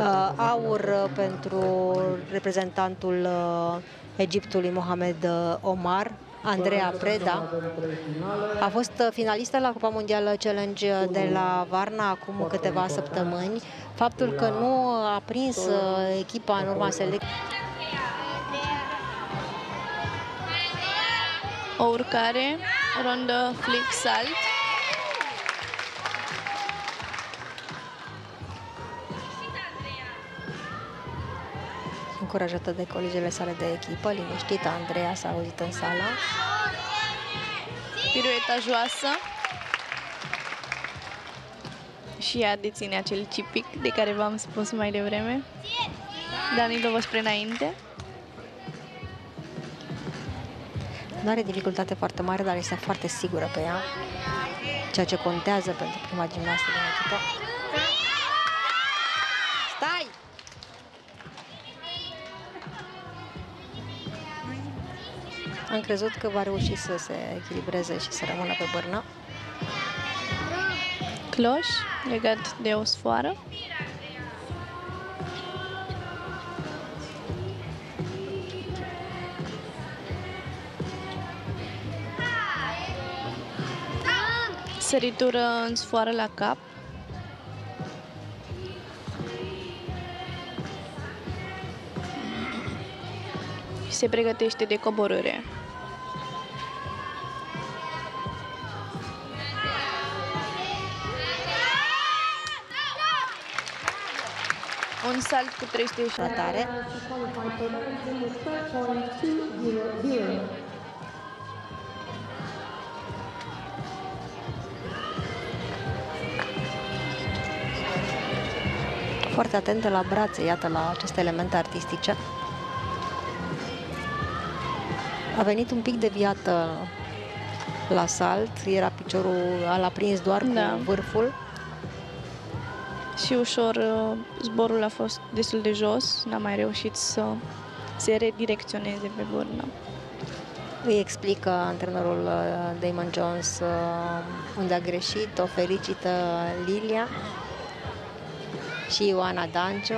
Uh, aur pentru reprezentantul uh, Egiptului Mohamed uh, Omar, Andreea Preda. A fost finalistă la Cupa Mondială Challenge de la Varna acum câteva săptămâni. Faptul că nu a prins echipa în urma selecției o urcare, rondă flick salt. Încurajată de colegele sale de echipă, liniștită Andreea s-a auzit în sala. Pirueta joasă. Și ea deține acel cipic de care v-am spus mai devreme. Danilova spre înainte. Nu are dificultate foarte mare, dar este foarte sigură pe ea, ceea ce contează pentru prima gimnastă din echipă. Am crezut că va reuși să se echilibreze și să rămână pe bârnă. Cloș legat de o sfoară. Săritură în sfoară la cap. Și se pregătește de coborâre. Un salt cu 360 tare. Foarte atentă la brațe, iată, la aceste elemente artistice. A venit un pic deviată la salt, era piciorul, l-a prins doar da. cu vârful. Și ușor uh, zborul a fost destul de jos, n-a mai reușit să se redirecționeze pe burnă. Îi explică antrenorul uh, Damon Jones uh, unde a greșit, o felicită Lilia și Ioana Dancio.